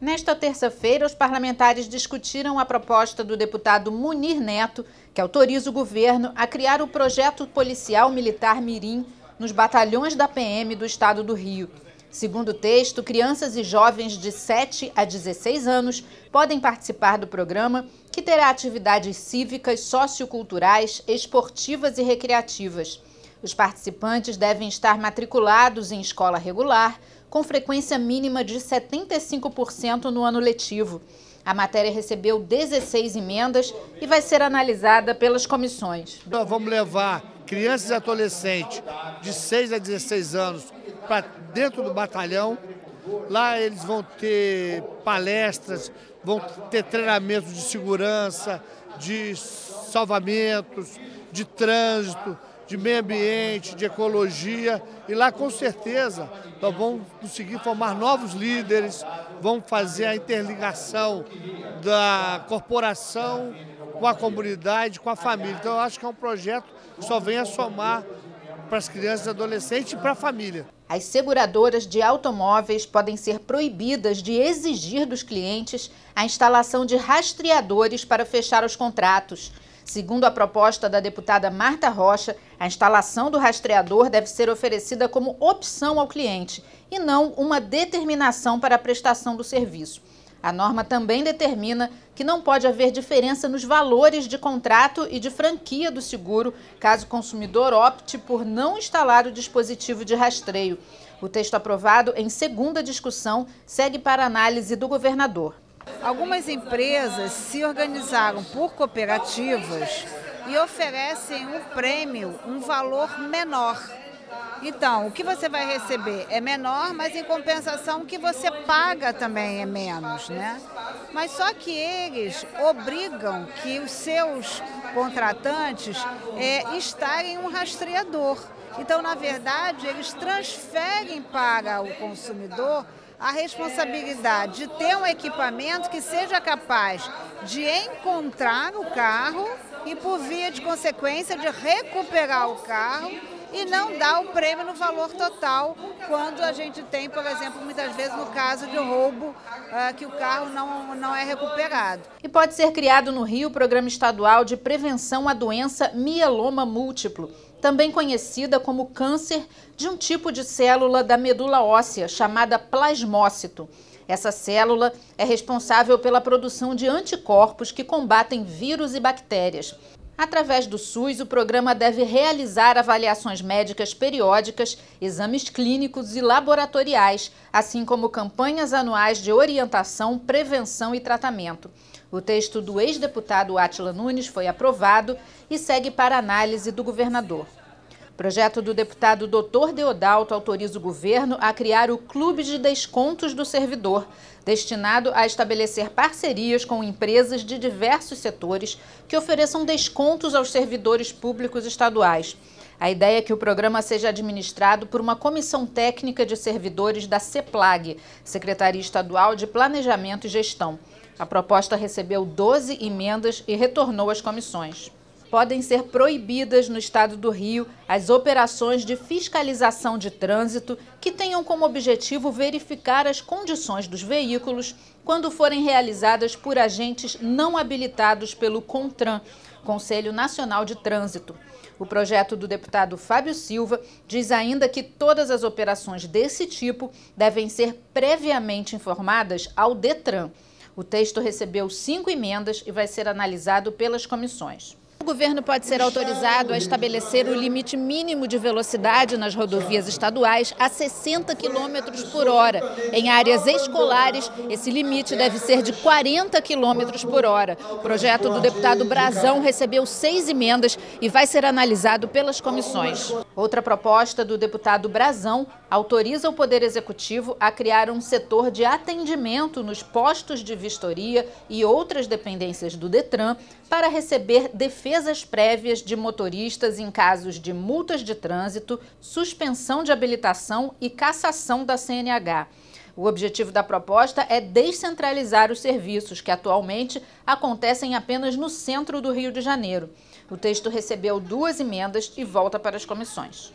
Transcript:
Nesta terça-feira, os parlamentares discutiram a proposta do deputado Munir Neto, que autoriza o governo a criar o projeto policial militar Mirim nos batalhões da PM do estado do Rio. Segundo o texto, crianças e jovens de 7 a 16 anos podem participar do programa, que terá atividades cívicas, socioculturais, esportivas e recreativas. Os participantes devem estar matriculados em escola regular, com frequência mínima de 75% no ano letivo. A matéria recebeu 16 emendas e vai ser analisada pelas comissões. Nós vamos levar crianças e adolescentes de 6 a 16 anos para dentro do batalhão. Lá eles vão ter palestras, vão ter treinamentos de segurança, de salvamentos, de trânsito, de meio ambiente, de ecologia, e lá com certeza nós vamos conseguir formar novos líderes, vamos fazer a interligação da corporação com a comunidade, com a família. Então eu acho que é um projeto que só vem a somar para as crianças adolescentes e para a família. As seguradoras de automóveis podem ser proibidas de exigir dos clientes a instalação de rastreadores para fechar os contratos. Segundo a proposta da deputada Marta Rocha, a instalação do rastreador deve ser oferecida como opção ao cliente e não uma determinação para a prestação do serviço. A norma também determina que não pode haver diferença nos valores de contrato e de franquia do seguro, caso o consumidor opte por não instalar o dispositivo de rastreio. O texto aprovado em segunda discussão segue para análise do governador. Algumas empresas se organizaram por cooperativas e oferecem um prêmio, um valor menor. Então, o que você vai receber é menor, mas em compensação o que você paga também é menos, né? Mas só que eles obrigam que os seus contratantes é, instalem um rastreador. Então, na verdade, eles transferem para o consumidor a responsabilidade de ter um equipamento que seja capaz de encontrar o carro e, por via de consequência, de recuperar o carro e não dar o prêmio no valor total quando a gente tem, por exemplo, muitas vezes no caso de roubo, uh, que o carro não, não é recuperado. E pode ser criado no Rio o Programa Estadual de Prevenção à Doença Mieloma Múltiplo, também conhecida como câncer de um tipo de célula da medula óssea chamada plasmócito. Essa célula é responsável pela produção de anticorpos que combatem vírus e bactérias. Através do SUS, o programa deve realizar avaliações médicas periódicas, exames clínicos e laboratoriais, assim como campanhas anuais de orientação, prevenção e tratamento. O texto do ex-deputado Atila Nunes foi aprovado e segue para análise do governador. Projeto do deputado Dr. Deodalto autoriza o governo a criar o Clube de Descontos do Servidor, destinado a estabelecer parcerias com empresas de diversos setores que ofereçam descontos aos servidores públicos estaduais. A ideia é que o programa seja administrado por uma comissão técnica de servidores da CEPLAG, Secretaria Estadual de Planejamento e Gestão. A proposta recebeu 12 emendas e retornou às comissões. Podem ser proibidas no estado do Rio as operações de fiscalização de trânsito que tenham como objetivo verificar as condições dos veículos quando forem realizadas por agentes não habilitados pelo CONTRAN, Conselho Nacional de Trânsito. O projeto do deputado Fábio Silva diz ainda que todas as operações desse tipo devem ser previamente informadas ao Detran. O texto recebeu cinco emendas e vai ser analisado pelas comissões. O governo pode ser autorizado a estabelecer o limite mínimo de velocidade nas rodovias estaduais a 60 km por hora. Em áreas escolares, esse limite deve ser de 40 km por hora. O projeto do deputado Brazão recebeu seis emendas e vai ser analisado pelas comissões. Outra proposta do deputado Brazão autoriza o Poder Executivo a criar um setor de atendimento nos postos de vistoria e outras dependências do Detran para receber defesas prévias de motoristas em casos de multas de trânsito, suspensão de habilitação e cassação da CNH. O objetivo da proposta é descentralizar os serviços que atualmente acontecem apenas no centro do Rio de Janeiro. O texto recebeu duas emendas e volta para as comissões.